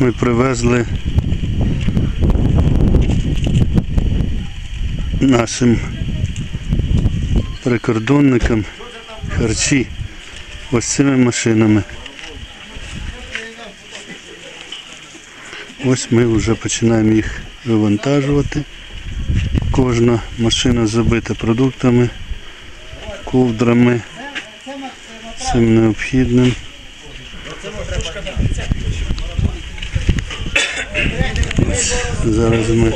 ми привезли нашим прикордонникам харчі ось цими машинами. Ось ми вже починаємо їх вивантажувати. Кожна машина забита продуктами, ковдрами, всім необхідним. Зараз ми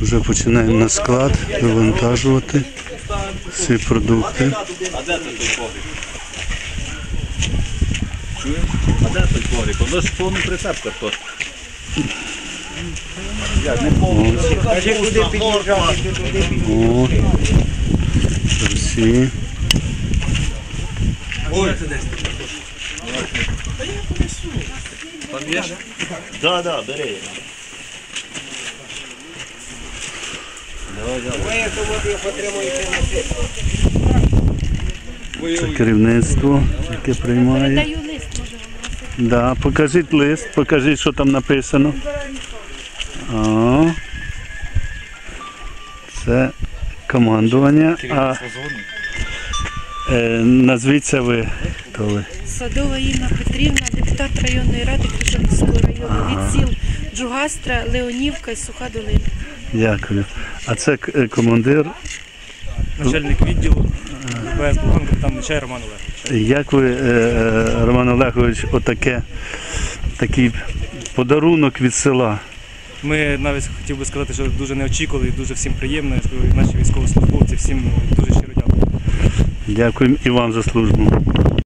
вже починаємо на склад вивантажувати всі продукти. А де той той погріб? Чуєш? А де той погріб? Воно ж повний прицеп картошки. Як не повний? Кажи, куди під'їжджати, ти під'їжджати. Всі. Да, бери. Ви як води потримуєте. Це керівництво, яке приймає. Да, покажіть лист, покажіть, що там написано. О, це командування. А е, назвіться ви. Хто? Садова Інна Петрівна, депутат районної ради Крижанського району від сіл Джугастра, Леонівка і Суха Долина. Дякую. А це е, командир. начальник відділу ВС Булган, капітан Нечай Роман Олегович. Як ви, е, е, Роман Олегович, отаке, такий подарунок від села? Ми навіть хотів би сказати, що дуже неочікували і дуже всім приємно. Наші військовослужбовці всім дуже щиро дякую. Дякуємо і вам за службу.